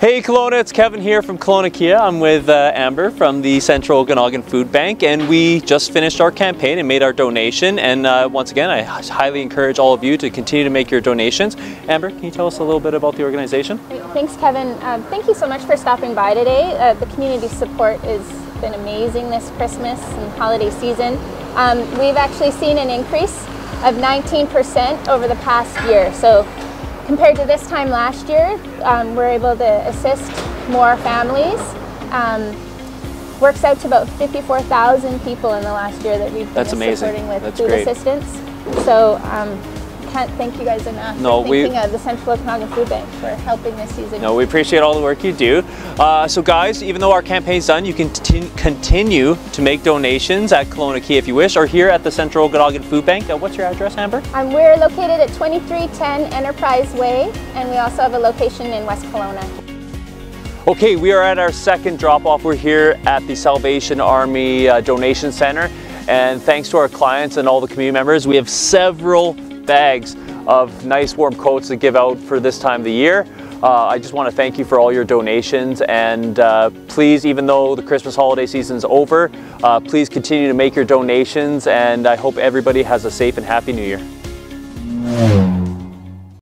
Hey Kelowna, it's Kevan here from Kelowna Kia. I'm with uh, Amber from the Central Okanagan Food Bank and we just finished our campaign and made our donation and uh, once again I highly encourage all of you to continue to make your donations. Amber, can you tell us a little bit about the organization? Thanks Kevan. Uh, thank you so much for stopping by today. Uh, the community support has been amazing this Christmas and holiday season. Um, we've actually seen an increase of 19% over the past year. So compared to this time last year, um, we're able to assist more families. Um, works out to about 54,000 people in the last year that we've been That's amazing. supporting with That's food great. assistance. So um, can't thank you guys enough No, we- the Central Okanagan Food Bank for helping this season. No, we appreciate all the work you do. Uh, so guys, even though our campaign's done, you can continue to make donations at Kelowna Kia if you wish or here at the Central Okanagan Food Bank. Uh, what's your address, Amber? Um, we're located at 2310 Enterprise Way, and we also have a location in West Kelowna. Okay, we are at our second drop off. We're here at the Salvation Army uh, Donation Center. And thanks to our clients and all the community members, we have several bags of nice warm coats to give out for this time of the year. Uh, I just want to thank you for all your donations and uh, please, even though the Christmas holiday season is over, uh, please continue to make your donations and I hope everybody has a safe and happy new year.